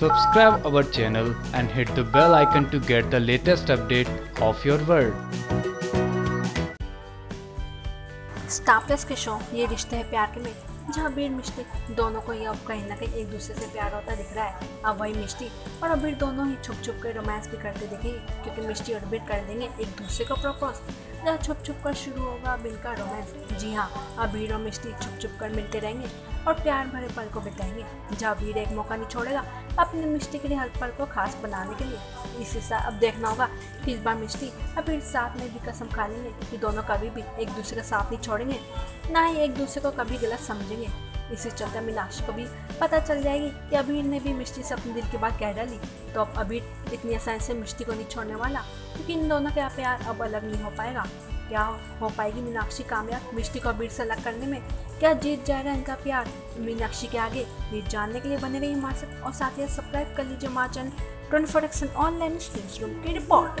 Subscribe our channel and hit the bell icon to get the latest update of your world. Star Plus के show ये रिश्ते हैं प्यार के में जहाँ बीर मिष्टी दोनों को ये अब कहीं ना कहीं एक दूसरे से प्यार होता दिख रहा है। अब वही मिष्टी और अबीर दोनों ही छुप छुप कर रोमांस भी करते दिखेंगे, क्योंकि मिष्टी और अबीर कर देंगे एक दूसरे को प्रपोज। जहाँ छुप छुप कर शुरू होगा अबीर का रोमांस। जी हाँ अबीर और मिष्टी छुप छुप कर मिलते रहेंगे और प्यार भरे पल को बिताएँगे। जहाँ अबीर एक मौका नहीं छोड़ेगा अपने मिष्टी के लिए हर पल को खास बनाने के लिए। इसी साथ अब देखना होगा कि इस बार मिष्टी अबीर साथ में भी कसम खा लेंगे कि दोनों कभी भी एक दूसरे का साथ नहीं छोड़ेंगे। ना ही एक दूसरे को कभी गलत समझेंगे इसी चलते मीनाक्षी को भी पता चल जाएगी कि अबीर ने भी मिष्टी से अपने दिल की बात कह डाली। तो अब अबीर इतनी आसानी से मिष्टी को नहीं छोड़ने वाला, क्योंकि इन दोनों का प्यार अब अलग नहीं हो पाएगा। क्या हो पाएगी मीनाक्षी कामयाब मिष्टी को अबीर से अलग करने में? क्या जीत जाएगा इनका प्यार? मीनाक्षी के आगे ये जानने के लिए बने रही हमारे और साथ ही सब्सक्राइब कर लीजिए हमारा channel twenty four action online room की report